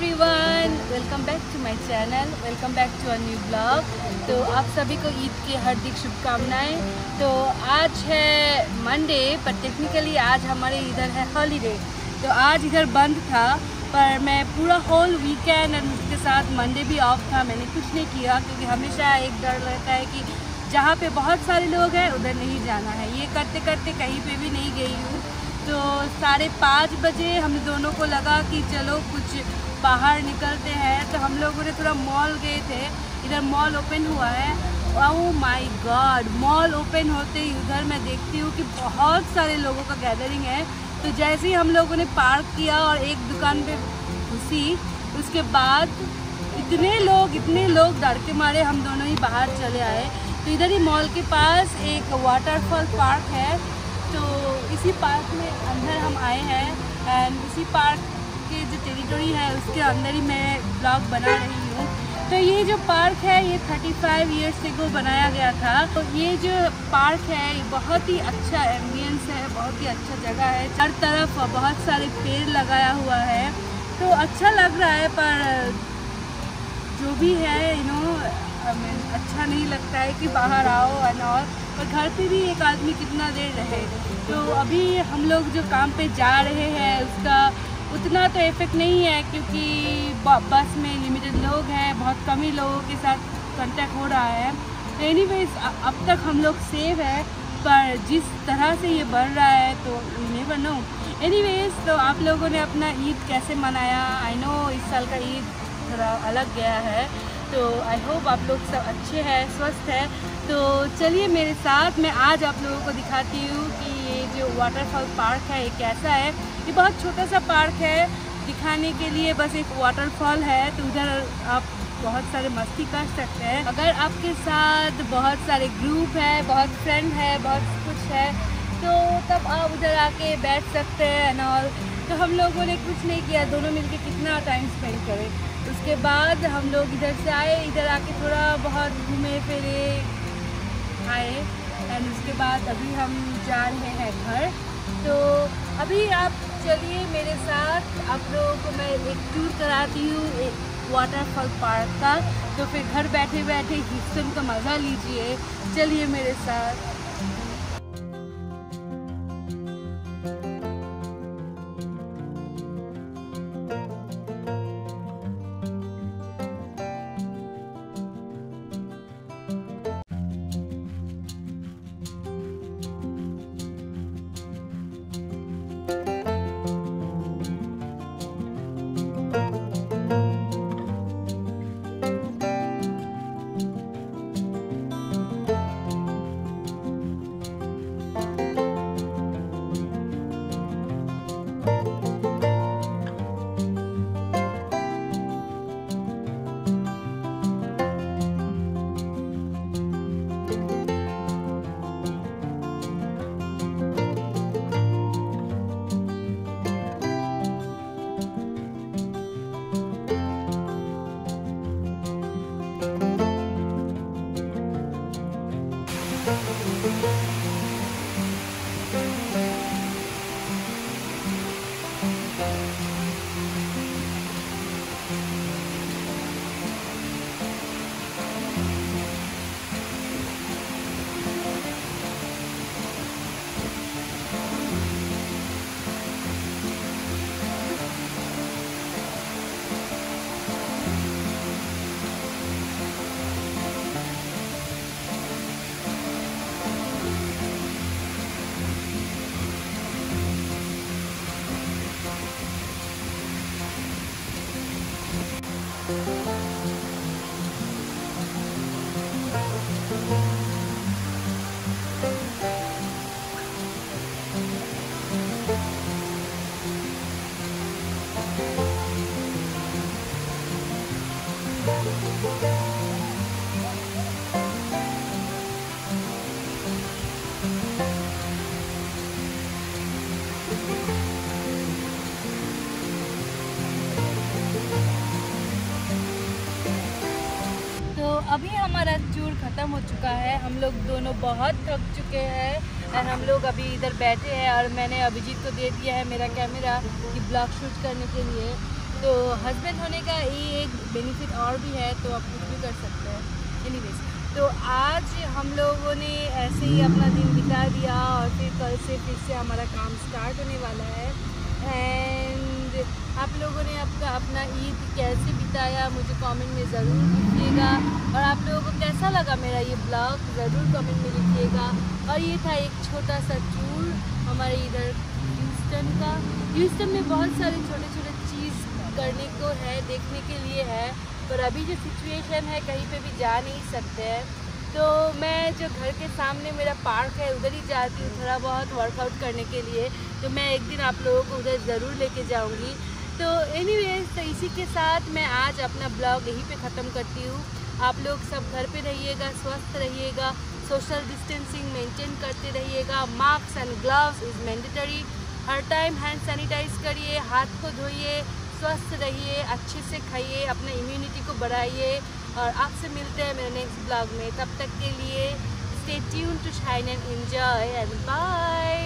Everyone welcome back to my channel welcome back to a new blog तो आप सभी को ईद की हार्दिक शुभकामनाएँ। तो आज है मंडे पर टेक्निकली आज हमारे इधर है हॉलीडे तो आज इधर बंद था, पर मैं पूरा होल वीकेंड और उसके साथ मंडे भी ऑफ़ था। मैंने कुछ नहीं किया, क्योंकि हमेशा एक डर रहता है कि जहाँ पे बहुत सारे लोग हैं, उधर नहीं जाना है। ये करते करते कहीं पे भी नहीं गई हूँ। तो साढ़े पाँच बजे हम दोनों को लगा कि चलो कुछ बाहर निकलते हैं तो हम लोगों ने थोड़ा मॉल गए थे। इधर मॉल ओपन हुआ है। Oh my God mall open होते ही उधर मैं देखती हूँ कि बहुत सारे लोगों का गैदरिंग है। तो जैसे ही हम लोगों ने पार्क किया और एक दुकान पे घुसी, उसके बाद इतने लोग इतने लोग डर के मारे, हम दोनों ही बाहर चले आए। तो इधर ही मॉल के पास एक वाटरफॉल पार्क है। तो इसी पार्क में अंदर हम आए हैं। एंड इसी पार्क के जो टेरिटोरी है, उसके अंदर ही मैं ब्लॉग बना रही हूँ। तो ये जो पार्क है, ये 35 इयर्स से को बनाया गया था। तो ये जो पार्क है, ये बहुत ही अच्छा एम्बियंस है, बहुत ही अच्छा जगह है। हर तरफ़ बहुत सारे पेड़ लगाया हुआ है। तो अच्छा लग रहा है, पर जो भी है यू नो अच्छा नहीं लगता है कि बाहर आओ एंड और और घर पे भी एक आदमी कितना देर रहे। तो अभी हम लोग जो काम पे जा रहे हैं, उसका उतना तो इफ़ेक्ट नहीं है क्योंकि बस में लिमिटेड लोग हैं, बहुत कम ही लोगों के साथ कांटेक्ट हो रहा है। एनी अब तक हम लोग सेव है, पर जिस तरह से ये बढ़ रहा है तो नेवर नो एनी तो आप लोगों ने अपना ईद कैसे मनाया? आई नो इस साल का ईद थोड़ा अलग गया है तो आई होप आप लोग सब अच्छे हैं, स्वस्थ हैं। तो चलिए मेरे साथ, मैं आज आप लोगों को दिखाती हूँ कि ये जो वाटरफॉल पार्क है, ये कैसा है। ये बहुत छोटा सा पार्क है, दिखाने के लिए बस एक वाटरफॉल है तो उधर आप बहुत सारे मस्ती कर सकते हैं। अगर आपके साथ बहुत सारे ग्रुप है, बहुत फ्रेंड है, बहुत कुछ है तो तब आप उधर आके बैठ सकते हैं और तो हम लोगों ने कुछ नहीं किया, दोनों मिलके कितना टाइम स्पेंड करें। उसके बाद हम लोग इधर से आए, इधर आके थोड़ा बहुत घूमे, फिरे आए एंड उसके बाद अभी हम जा रहे हैं घर। तो अभी आप चलिए मेरे साथ आप लोगों को मैं एक टूर कराती हूँ, एक वाटरफॉल पार्क का। तो फिर घर बैठे बैठे हिस्सों का मज़ा लीजिए। चलिए मेरे साथ। अभी हमारा टूर ख़त्म हो चुका है। हम लोग दोनों बहुत थक चुके हैं और हम लोग अभी इधर बैठे हैं और मैंने अभिजीत को दे दिया है मेरा कैमरा कि ब्लॉग शूट करने के लिए। तो हस्बैंड होने का ये एक बेनिफिट और भी है तो आप कुछ भी कर सकते हैं। एनीवेज तो आज हम लोगों ने ऐसे ही अपना दिन बिता दिया और फिर कल से फिर से हमारा काम स्टार्ट होने वाला है। एंड आप लोगों ने आपका अपना ईद कैसे बिताया, मुझे कमेंट में ज़रूर लिखिएगा। और आप लोगों को कैसा लगा मेरा ये ब्लॉग ज़रूर कमेंट में लिखिएगा। और ये था एक छोटा सा टूर हमारे इधर ह्यूस्टन का। ह्यूस्टन में बहुत सारे छोटे छोटे चीज़ करने को है, देखने के लिए है, पर अभी जो सिचुएशन है, कहीं पे भी जा नहीं सकते हैं। तो मैं जो घर के सामने मेरा पार्क है, उधर ही जाती हूँ थोड़ा बहुत वर्कआउट करने के लिए। तो मैं एक दिन आप लोगों को उधर ज़रूर लेके जाऊँगी। तो एनी तो इसी के साथ मैं आज अपना ब्लॉग यहीं पे ख़त्म करती हूँ। आप लोग सब घर पे रहिएगा, स्वस्थ रहिएगा सोशल डिस्टेंसिंग मेंटेन करते रहिएगा। Mask and gloves is mandatory her time hand sanitize करिए, हाथ को धोइए स्वस्थ रहिए, अच्छे से खाइए, अपने इम्यूनिटी को बढ़ाइए और आपसे मिलते हैं मेरे नेक्स्ट ब्लॉग में। तब तक के लिए stay tune to Shine and enjoy and bye